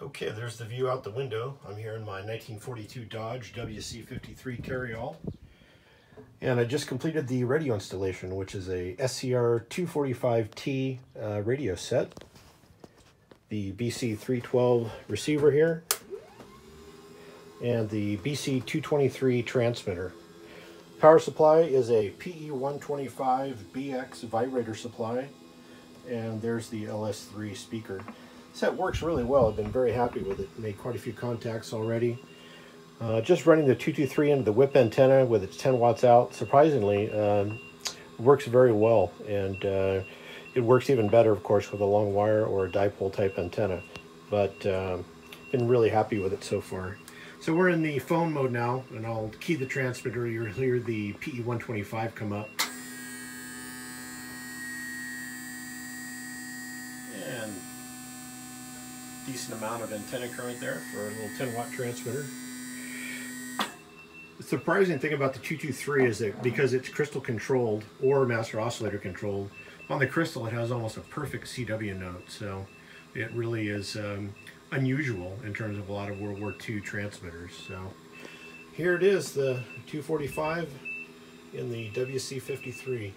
Okay, there's the view out the window. I'm here in my 1942 Dodge WC53 carryall. And I just completed the radio installation, which is a SCR 245T uh, radio set. The BC312 receiver here. And the BC223 transmitter. Power supply is a PE125BX vibrator supply. And there's the LS3 speaker set works really well. I've been very happy with it. Made quite a few contacts already. Uh, just running the 223 into the whip antenna with its 10 watts out, surprisingly, um, works very well. And uh, it works even better, of course, with a long wire or a dipole type antenna. But uh, been really happy with it so far. So we're in the phone mode now, and I'll key the transmitter. You'll hear the PE125 come up. And decent amount of antenna current there for a little 10 watt transmitter. The surprising thing about the 223 is that because it's crystal controlled or master oscillator controlled, on the crystal it has almost a perfect CW note. So it really is um, unusual in terms of a lot of World War II transmitters. So here it is, the 245 in the WC53.